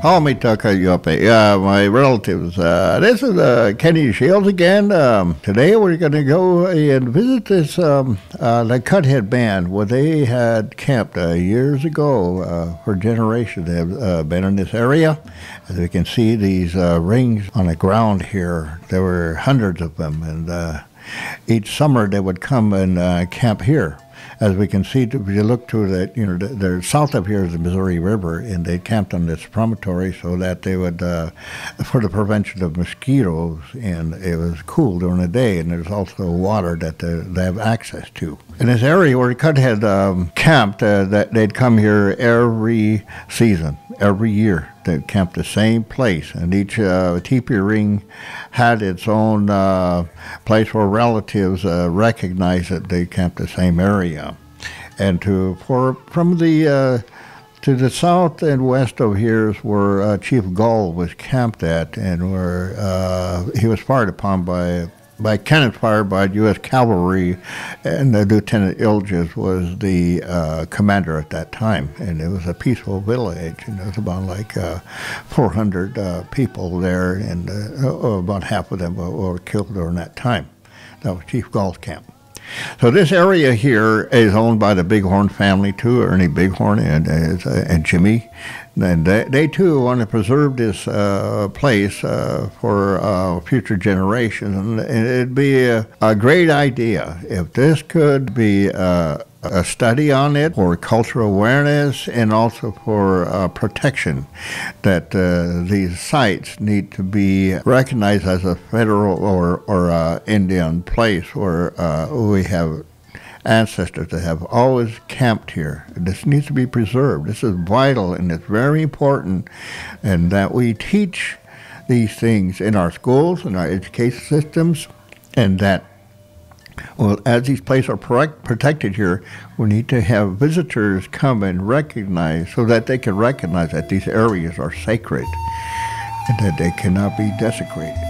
Haumituka Yope. Yeah, my relatives. Uh, this is uh, Kenny Shields again. Um, today we're going to go and visit this um, uh, the Cuthead Band, where they had camped uh, years ago uh, for generations. They have uh, been in this area. As we can see, these rings on the ground here. There were hundreds of them, and each summer they would come and camp here as we can see, if you look to the, you know, the, the, south of here is the Missouri River, and they camped on this promontory so that they would, uh, for the prevention of mosquitoes, and it was cool during the day, and there's also water that they, they have access to. In this area where Cuthead um, camped, uh, that they'd come here every season, every year. they camped the same place, and each uh, teepee ring had its own uh, place where relatives uh, recognized that they camped the same area. And to for from the uh, to the south and west of here is where uh, Chief Gall was camped at, and where uh, he was fired upon by by cannon fire by U.S. cavalry, and Lieutenant Ilges was the uh, commander at that time. And it was a peaceful village, and there was about like uh, 400 uh, people there, and uh, about half of them were, were, killed during that time. That was Chief Gall's camp. So this area here is owned by the Bighorn family too, Ernie Bighorn and, uh, and Jimmy and they, they too want to preserve this uh, place uh, for uh, future generations. And it'd be a, a, great idea if this could be uh, a study on it for cultural awareness and also for uh, protection. That uh, these sites need to be recognized as a federal or, or Indian place where we have ancestors that have always camped here. This needs to be preserved. This is vital and it's very important, and that we teach these things in our schools and our education systems, and that well, as these places are protected here, we need to have visitors come and recognize so that they can recognize that these areas are sacred and that they cannot be desecrated.